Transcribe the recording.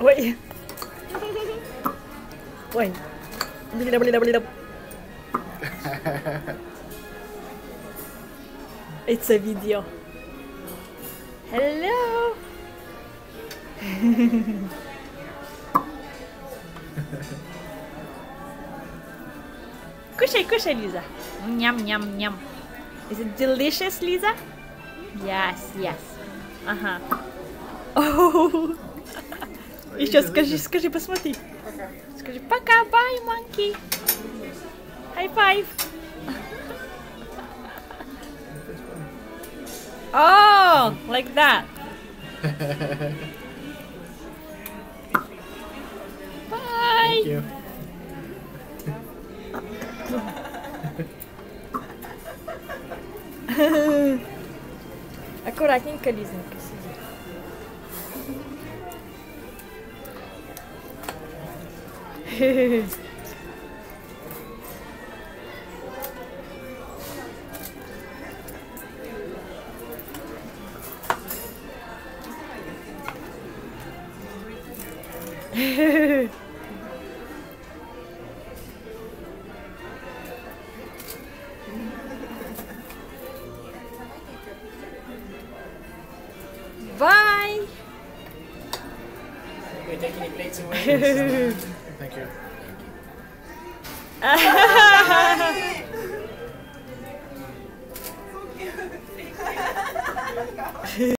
Wait. Wait. Bili na, bili na, bili na. It's a video. Hello. Kushaj, kushaj, Lisa. Yum, yum, yum. Is it delicious, Lisa? Yes, yes. Ага. Oh. Еще скажи, скажи, посмотри. Скажи пока, бай, манки. Хай файв. О, like that. Bye. Аккуратненько, Лизонька, сиди. Vai! We're taking the plates away. Thank you.